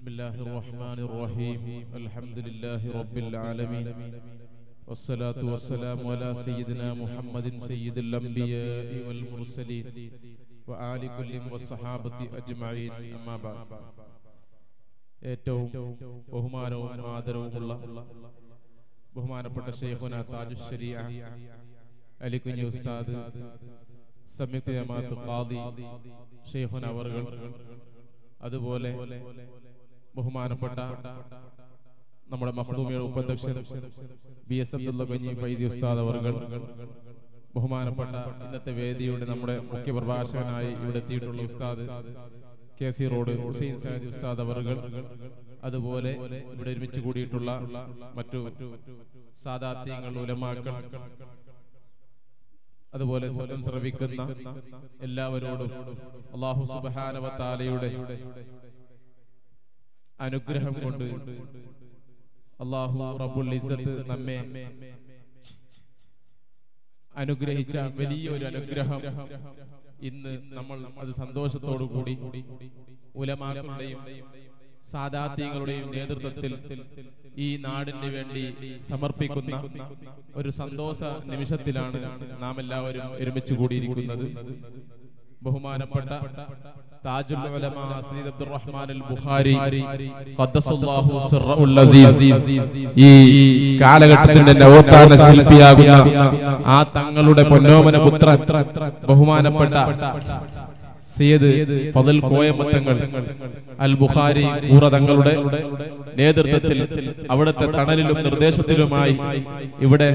بسم الله الرحمن الرحيم الحمد لله رب العالمين والصلاة والسلام على سيدنا محمد سيد الأنبياء والمرسلين وآل كل والصحابة أجمعين أما بعد ഏറ്റവും ബഹുമാനവും ആദരവുമുള്ള ബഹുമാനപ്പെട്ട ഷെയ്ഖുന താജുശ്ശരിയ അലിക്കുഞ്ഞി ഉസ്താദ് സംയുക്ത ജമാഅത്ത് ഖാദി ഷെയ്ഖുന അവറുകൾ അതുപോലെ ബഹുമാനപ്പെട്ട നമ്മുടെ മഹദൂമിയുടെ ഉപാധ്യക്ഷൻ ബി എസ് അബ്ദുള്ള കഞ്ഞി ഫൈദി ഉസ്താദ് അവർകൾ ബഹുമാനപ്പെട്ട ഇന്നത്തെ വേദിയുടെ നമ്മുടെ മുഖ്യ പ്രഭാഷകനായി ഇവിടെ എത്തിയിട്ടുള്ള ഉസ്താദ് K C road Hussain Saadi ഉസ്താദ് അവർകൾ അതുപോലെ ഇവിടെ ഒരുമിച്ച് കൂടിയിട്ടുള്ള മറ്റു സാധാർത്ഥ്യങ്ങൾ ഉലമാക്കൾ അതുപോലെ സ്വലം ശ്രവിക്കുന്ന എല്ലാവരോടും അള്ളാഹു സുബാനവത്താലയുടെ അനുഗ്രഹം കൊണ്ട്. അള്ളാഹു റബ്ബുൽ ഇസത്ത് നമ്മെ അനുഗ്രഹിച്ച വലിയൊരു അനുഗ്രഹം ഇന്ന് നമ്മൾ അത് സന്തോഷത്തോടു കൂടി ഉലമാക്കളുടെയും സാദാത്യങ്ങളുടെയും നേതൃത്വത്തിൽ ഈ നാടിന് വേണ്ടി സമർപ്പിക്കുന്ന ഒരു സന്തോഷ നിമിഷത്തിലാണ് നാം എല്ലാവരും ഒരുമിച്ച് കൂടിയിരിക്കുന്നത്. ബഹുമാനപ്പെട്ട സയ്യിദ് അബ്ദുറഹ്മാൻ അൽ ബുഖാരി ഈ ശില്പിയാകുന്ന ആ തങ്ങളുടെ പൊന്നോമന ബഹുമാനപ്പെട്ട സയ്യിദ് ഫദൽ അൽ ബുഖാരി തങ്ങളുടെ നേതൃത്വത്തിൽ അവിടുത്തെ തണലിലും നിർദ്ദേശത്തിലുമായി ഇവിടെ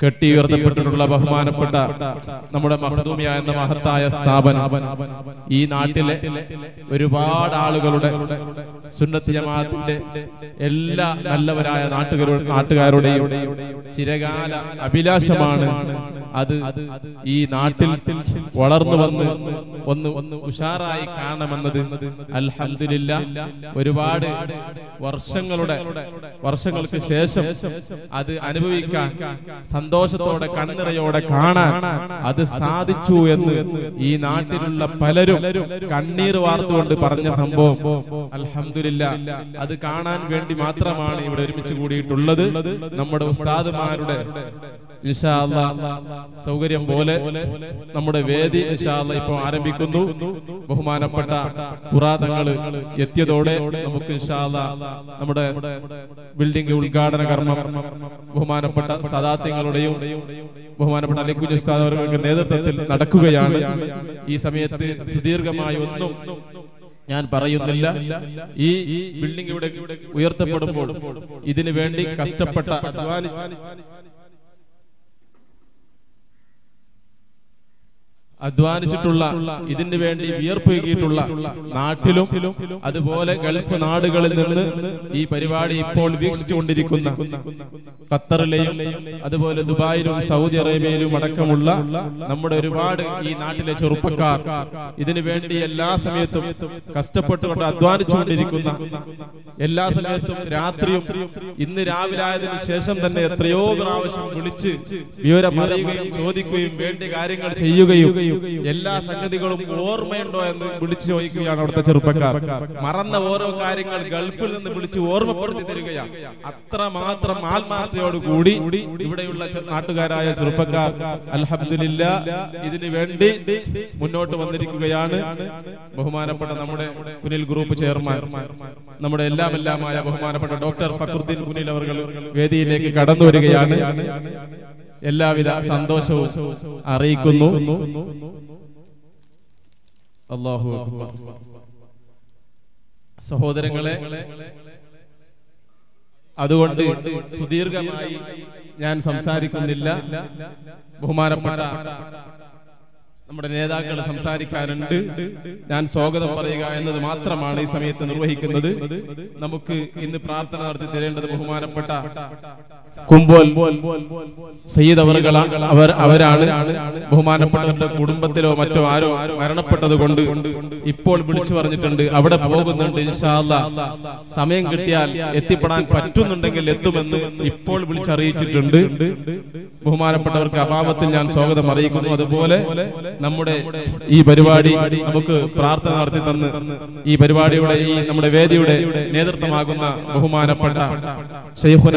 കെട്ടിയുയർത്തപ്പെട്ടിട്ടുള്ള ബഹുമാനപ്പെട്ട നമ്മുടെ മഹദൂമിയ എന്ന മഹത്തായ സ്ഥാപനം. ഈ നാട്ടിലെ ഒരുപാട് ആളുകളുടെ സുന്നത്ത് ജമാഅത്തിന്റെ എല്ലാ നല്ലവരായ നാട്ടുകാരുടെ നാട്ടുകാരുടെയും ചിരകാല അഭിലാഷമാണ് അത് ഈ നാട്ടിൽ വളർന്നു വന്ന് ഒന്ന് ഒന്ന് ഉഷാറായി കാണണമെന്നത് അൽഹംദുലില്ല ഒരുപാട് വർഷങ്ങളുടെ വർഷങ്ങൾക്ക് ശേഷം അത് അനുഭവിക്കാൻ സന്തോഷത്തോടെ കണ്ണിറയോടെ കാണാൻ അത് സാധിച്ചു എന്ന് ഈ നാട്ടിലുള്ള പലരും കണ്ണീർ വാർത്തുകൊണ്ട് പറഞ്ഞ സംഭവം. അൽഹംദുലില്ല അത് കാണാൻ വേണ്ടി മാത്രമാണ് ഇവിടെ ഒരുമിച്ച് കൂടിയിട്ടുള്ളത്. നമ്മുടെ ഉസ്താദുമാരുടെ സൗകര്യം പോലെ നമ്മുടെ വേദി ഇൻഷാ ഇപ്പൊ ആരംഭിക്കുന്നു. ബഹുമാനപ്പെട്ട പുറാതങ്ങൾ എത്തിയതോടെ നമുക്ക് ഇൻഷാ അല്ലാ നമ്മുടെ ബിൽഡിംഗ് ഉദ്ഘാടന കർമ്മം ബഹുമാനപ്പെട്ട സദാത്യങ്ങളുടെയും ബഹുമാനപ്പെട്ട അലിക്കുഞ്ഞ് നേതൃത്വത്തിൽ നടക്കുകയാണ്. ഈ സമയത്ത് സുദീർഘമായി ഒന്നും ഞാൻ പറയുന്നില്ല. ഈ ബിൽഡിംഗ് ഇവിടെ ഉയർത്തപ്പെടുമ്പോൾ ഇതിനു വേണ്ടി കഷ്ടപ്പെട്ട അധ്വാനിച്ചിട്ടുള്ള ഇതിന് വേണ്ടി വിയർപ്പുകിട്ടുള്ള നാട്ടിലും അതുപോലെ ഗൾഫ് നാടുകളിൽ നിന്ന് ഈ പരിപാടി ഇപ്പോൾ വീക്ഷിച്ചുകൊണ്ടിരിക്കുന്ന ഖത്തറിലെയും അതുപോലെ ദുബായിലും സൗദി അറേബ്യയിലും അടക്കമുള്ള നമ്മുടെ ഒരുപാട് ഈ നാട്ടിലെ ചെറുപ്പക്കാർ ഇതിനു വേണ്ടി എല്ലാ സമയത്തും കഷ്ടപ്പെട്ടുകൊണ്ട് അധ്വാനിച്ചുകൊണ്ടിരിക്കുന്ന എല്ലാ സമയത്തും രാത്രിയും ഇന്ന് രാവിലെ ആയതിനു ശേഷം തന്നെ എത്രയോ പ്രാവശ്യം വിളിച്ച് വിവരം അറിയുകയും ചോദിക്കുകയും വേണ്ട കാര്യങ്ങൾ ചെയ്യുകയും എല്ലാ സംഗതികളും ഓർമ്മയുണ്ടോ എന്ന് വിളിച്ചു ചോദിക്കുകയാണ് അവിടുത്തെ ചെറുപ്പക്കാർ. മറന്ന ഓരോ കാര്യങ്ങൾ ഗൾഫിൽ നിന്ന് വിളിച്ച് ഓർമ്മപ്പെടുത്തി തരികയാണ്. അത്രമാത്രം ആത്മാർത്ഥയോട് കൂടി ഇവിടെയുള്ള നാട്ടുകാരായ ചെറുപ്പക്കാർ അൽഹംദുലില്ല ഇതിനു വേണ്ടി മുന്നോട്ട് വന്നിരിക്കുകയാണ് ബഹുമാനപ്പെട്ട നമ്മുടെ കുനിൽ ഗ്രൂപ്പ് ചെയർമാൻ നമ്മുടെ എല്ലാം എല്ലാമായ ബഹുമാനപ്പെട്ട ഡോക്ടർ ഫക്രുദ്ദീൻ കുനിൽ അവർ വേദിയിലേക്ക് കടന്നു വരികയാണ്. എല്ലാവിധ സന്തോഷവും അറിയിക്കുന്നു. അക്ബർ. സഹോദരങ്ങളെ അതുകൊണ്ട് സുദീർഘമായി ഞാൻ സംസാരിക്കുന്നില്ല. ബഹുമാനപ്പെട്ട നമ്മുടെ നേതാക്കൾ സംസാരിക്കാനുണ്ട്. ഞാൻ സ്വാഗതം പറയുക എന്നത് മാത്രമാണ് ഈ സമയത്ത് നിർവഹിക്കുന്നത്. നമുക്ക് ഇന്ന് പ്രാർത്ഥന നടത്തി തരേണ്ടത് ബഹുമാനപ്പെട്ട കുമ്പോൽ സയ്യിദ് അവർ അവരാണ്. ബഹുമാനപ്പെട്ടവരുടെ കുടുംബത്തിലോ മറ്റോ ആരോ മരണപ്പെട്ടത് കൊണ്ട് ഇപ്പോൾ വിളിച്ചു പറഞ്ഞിട്ടുണ്ട്. അവിടെ പോകുന്നുണ്ട് സമയം കിട്ടിയാൽ എത്തിപ്പെടാൻ പറ്റുന്നുണ്ടെങ്കിൽ എത്തുമെന്ന് ഇപ്പോൾ വിളിച്ചറിയിച്ചിട്ടുണ്ട്. ബഹുമാനപ്പെട്ടവർക്ക് അഭാവത്തിൽ ഞാൻ സ്വാഗതം അറിയിക്കുന്നു. അതുപോലെ നമ്മുടെ ഈ പരിപാടി നമുക്ക് പ്രാർത്ഥന നടത്തി തന്ന് ഈ പരിപാടിയുടെ ഈ നമ്മുടെ വേദിയുടെ നേതൃത്വമാകുന്ന ബഹുമാനപ്പെട്ട ഷെയ്ഖുന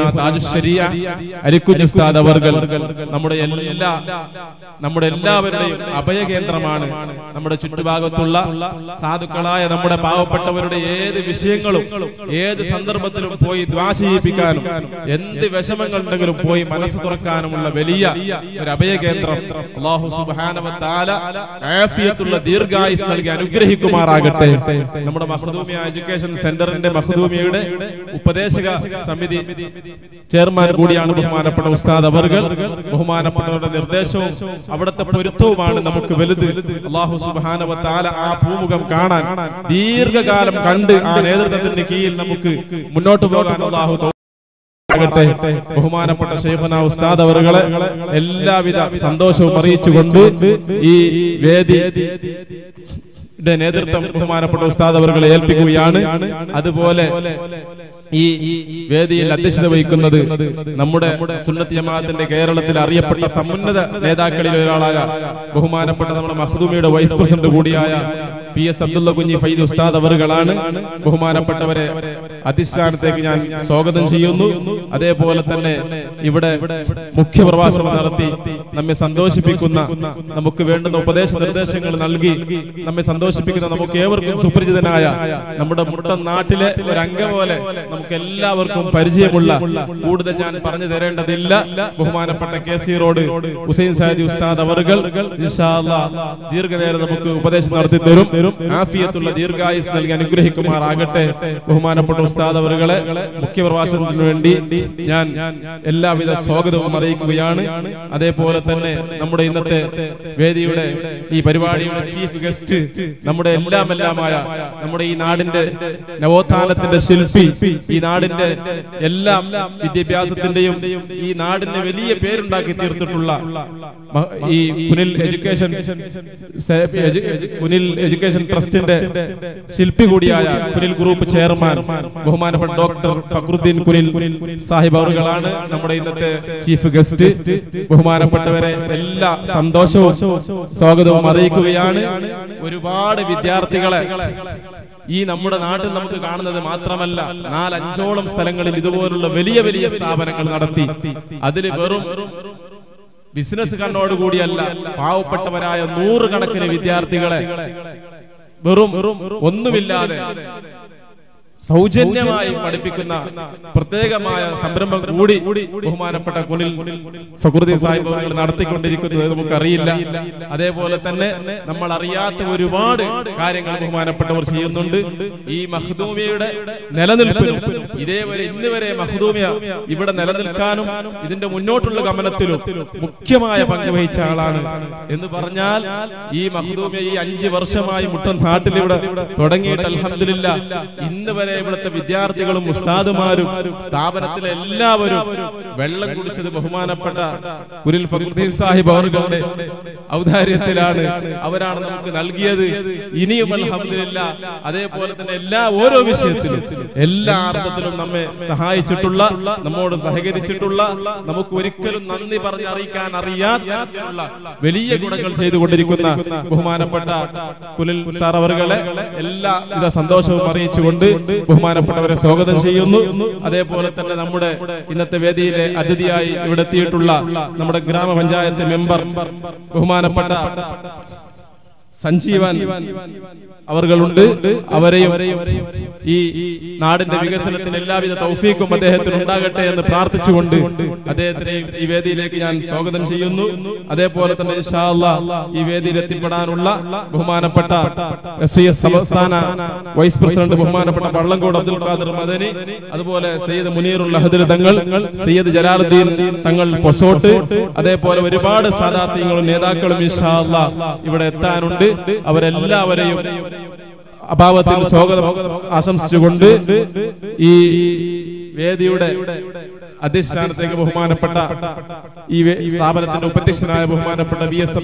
നമ്മുടെ എല്ലാ നമ്മുടെ എല്ലാവരുടെയും അഭയകേന്ദ്രമാണ്. നമ്മുടെ ചുറ്റുഭാഗത്തുള്ള സാധുക്കളായ നമ്മുടെ പാവപ്പെട്ടവരുടെ ഏത് വിഷയങ്ങളും ഏത് സന്ദർഭത്തിലും പോയി ദ്വാശയിപ്പിക്കാനും എന്ത് വിഷമങ്ങൾ ഉണ്ടെങ്കിലും പോയി മനസ്സ് തുറക്കാനുമുള്ള വലിയ ഒരു അഭയകേന്ദ്രം. അള്ളാഹു സുബാനവത്താല ആഫിയത്തുള്ള ദീർഘായുസ് നൽകി അനുഗ്രഹിക്കുമാറാകട്ടെ. നമ്മുടെ മഹദൂമിയ എഡ്യൂക്കേഷൻ സെന്ററിന്റെ മഹദൂമിയയുടെ ഉപദേശക സമിതി ചെയർമാൻ കൂടിയാണ് ബഹുമാനപ്പെട്ട ഉസ്താദ് അവർകൾ ബഹുമാനപ്പെട്ടവരുടെ നിർദ്ദേശവും അവിടുത്തെ പൊരുത്തവുമാണ് നമുക്ക് വലുത്. അള്ളാഹു സുബാനവത്താല ആ ഭൂമുഖം കാണാൻ ദീർഘകാലം കണ്ട് ആ നേതൃത്വത്തിന്റെ കീഴിൽ നമുക്ക് മുന്നോട്ട് പോകാൻ അള്ളാഹു ആകട്ടെ ബഹുമാനപ്പെട്ട ഷെയ്ഖന ഉസ്താദ് അവറുകളെ എല്ലാവിധ സന്തോഷവും അറിയിച്ചുകൊണ്ട് ഈ വേദി നേതൃത്വം ബഹുമാനപ്പെട്ട ഉസ്താദ് അവറുകളെ ഏൽപ്പിക്കുകയാണ്. അതുപോലെ ഈ വേദിയിൽ അധ്യക്ഷത വഹിക്കുന്നത് നമ്മുടെ സുന്നത്ത് ജമാഅത്തിന്റെ കേരളത്തിൽ അറിയപ്പെട്ട സമുന്നത നേതാക്കളിൽ ഒരാളായ ബഹുമാനപ്പെട്ട നമ്മുടെ മഹദൂമിയുടെ വൈസ് പ്രസിഡന്റ് കൂടിയായ പി എസ് അബ്ദുള്ള കുഞ്ഞി ഫൈദ് ഉസ്താദ് അവറുകളാണ്. ബഹുമാനപ്പെട്ടവരെ അധിഷ്ഠാനത്തേക്ക് ഞാൻ സ്വാഗതം ചെയ്യുന്നു. അതേപോലെ തന്നെ ഇവിടെ മുഖ്യപ്രഭാഷണം നടത്തി നമ്മെ സന്തോഷിപ്പിക്കുന്ന നമുക്ക് വേണ്ടുന്ന ഉപദേശ നിർദ്ദേശങ്ങൾ നൽകി നമ്മെ സന്തോഷിപ്പിക്കുന്ന നമുക്ക് ഏവർക്കും സുപരിചിതനായ നമ്മുടെ മുട്ട നാട്ടിലെ ഒരു അംഗം പോലെ നമുക്ക് എല്ലാവർക്കും പരിചയമുള്ള കൂടുതൽ ഞാൻ പറഞ്ഞു തരേണ്ടതില്ല. ബഹുമാനപ്പെട്ട K C road Hussain Saadi ഉസ്താദ് അവറുകൾ ദീർഘനേരം നമുക്ക് ഉപദേശം നടത്തി തരും. ആഫിയത്തുള്ള ദീർഘായുസ് നൽകി അനുഗ്രഹിക്കുമാറാകട്ടെ. ബഹുമാനപ്പെട്ട ഉസ്താദ് അവരുകളെ മുഖ്യപ്രഭാഷണത്തിനു വേണ്ടി ഞാൻ എല്ലാവിധ സ്വാഗതവും അറിയിക്കുകയാണ്. അതേപോലെ തന്നെ നമ്മുടെ ഇന്നത്തെ വേദിയുടെ ഈ പരിപാടിയുടെ ചീഫ് ഗസ്റ്റ് നമ്മുടെ എല്ലാം എല്ലാമായ നമ്മുടെ ഈ നാടിന്റെ നവോത്ഥാനത്തിന്റെ ശില്പി ഈ നാടിന്റെ എല്ലാം വിദ്യാഭ്യാസത്തിന്റെയും ഈ നാടിന് വലിയ പേരുണ്ടാക്കി തീർത്തിട്ടുള്ള ഈ പുനിൽ എഡ്യൂക്കേഷൻ പുനിൽ കുനിൽ എഡ്യൂക്കേഷൻ ട്രസ്റ്റിന്റെ ശില്പി കൂടിയായ കുനിൽ ഗ്രൂപ്പ് ചെയർമാൻ ബഹുമാനപ്പെട്ട ഡോക്ടർ ഫക്രുദ്ദീൻ കുനിൽ സാഹിബ് അവറുകളാണ് നമ്മുടെ ഇന്നത്തെ ചീഫ് ഗസ്റ്റ്. ബഹുമാനപ്പെട്ടവരെ എല്ലാ സന്തോഷവും സ്വാഗതവും അറിയിക്കുകയാണ്. ഒരുപാട് വിദ്യാർത്ഥികളെ ഈ നമ്മുടെ നാട്ടിൽ നമുക്ക് കാണുന്നത് മാത്രമല്ല നാലഞ്ചോളം സ്ഥലങ്ങളിൽ ഇതുപോലുള്ള വലിയ വലിയ സ്ഥാപനങ്ങൾ നടത്തി. അതിൽ വെറും ബിസിനസ് കണ്ണോടുകൂടിയല്ല പാവപ്പെട്ടവരായ നൂറുകണക്കിന് വിദ്യാർത്ഥികളെ വെറും ഒന്നുമില്ലാതെ സൗജന്യമായി പഠിപ്പിക്കുന്ന പ്രത്യേകമായ സംരംഭം കൂടി ബഹുമാനപ്പെട്ട കുനിൽ ഫക്രുദ്ദീൻ സാഹിബ് അവർ നടത്തിക്കൊണ്ടിരിക്കുന്നത് നമുക്കറിയില്ല. അതേപോലെ തന്നെ നമ്മൾ അറിയാത്ത ഒരുപാട് കാര്യങ്ങൾ ബഹുമാനപ്പെട്ടവർ ചെയ്യുന്നുണ്ട്. ഈ മഹദൂമിയുടെ നിലനിൽപ്പിനും ഇതേവരെ ഇന്ന് വരെ മഹ്ദൂമിയ ഇവിടെ നിലനിൽക്കാനും ഇതിന്റെ മുന്നോട്ടുള്ള ഗമനത്തിലും മുഖ്യമായ പങ്ക് വഹിച്ച ആളാണ് എന്ന് പറഞ്ഞാൽ ഈ മഹ്ദൂമിയ ഈ അഞ്ച് വർഷമായി മുട്ടൻ നാട്ടിൽ ഇവിടെ തുടങ്ങിയിട്ട് അലഹദില്ല ഇന്ന് വരെ ഇവിടുത്തെ വിദ്യാർത്ഥികളും ഉസ്താദുമാരും സ്ഥാപനത്തിലെ എല്ലാവരും വെള്ളം കുടിച്ചത് ബഹുമാനപ്പെട്ട കുരിൽ ഫക്രുദ്ദീൻ സാഹിബ് അവരുടെ ഔദാര്യത്തിലാണ് അവരാണ് നമുക്ക് നൽകിയത്. ഇനിയും അലഹമില്ല അതേപോലെ തന്നെ എല്ലാ ഓരോ വിഷയത്തിലും എല്ലാ അർത്ഥത്തിലും നമ്മെ സഹായിച്ചിട്ടുള്ള നമ്മോട് സഹകരിച്ചിട്ടുള്ള നമുക്ക് ഒരിക്കലും നന്ദി പറഞ്ഞ് അറിയിക്കാൻ അറിയാത്ത വലിയ ഗുണങ്ങൾ ചെയ്തുകൊണ്ടിരിക്കുന്ന ബഹുമാനപ്പെട്ട കുലിൽ സാർ അവർ എല്ലാ സന്തോഷവും അറിയിച്ചുകൊണ്ട് ബഹുമാനപ്പെട്ടവരെ സ്വാഗതം ചെയ്യുന്നു. അതേപോലെ തന്നെ നമ്മുടെ ഇന്നത്തെ വേദിയിലെ അതിഥിയായി ഇവിടെ എത്തിയിട്ടുള്ള നമ്മുടെ ഗ്രാമപഞ്ചായത്ത് മെമ്പർ ബഹുമാനപ്പെട്ട സഞ്ജീവൻ അവർകളുണ്ട്. അവരെയും ഈ നാടിന്റെ വികസനത്തിന് എല്ലാവിധ തൗഫീക്കും അദ്ദേഹത്തിന് ഉണ്ടാകട്ടെ എന്ന് പ്രാർത്ഥിച്ചുകൊണ്ട് അദ്ദേഹത്തിനെ ഈ വേദിയിലേക്ക് ഞാൻ സ്വാഗതം ചെയ്യുന്നു. അതേപോലെ തന്നെ ഈ വേദിയിൽ എത്തിപ്പെടാനുള്ള ബഹുമാനപ്പെട്ട എസ് സി എസ് സംസ്ഥാന വൈസ് പ്രസിഡന്റ് ബഹുമാനപ്പെട്ട വള്ളംകോട് അബ്ദുൽ ഖാദർ മദനി അതുപോലെ സയ്യിദ് മുനീറുൽ അഹദിൽ തങ്ങൾ സയ്യിദ് ജലാലുദ്ദീൻ തങ്ങൾ പൊസോട്ട് അതേപോലെ ഒരുപാട് സാധാർത്ഥ്യങ്ങളും നേതാക്കളും ഇവിടെ എത്താനുണ്ട്. അവരെല്ലാവരെയും അഭാവത്തിൽ സ്വാഗതം ആശംസിച്ചുകൊണ്ട് ഈ വേദിയുടെ അധിഷ്ഠാനത്തേക്ക് ബഹുമാനപ്പെട്ട ഈ സ്ഥാപനത്തിന്റെ ഉപദേശനായ ബഹുമാനപ്പെട്ട വി എസ്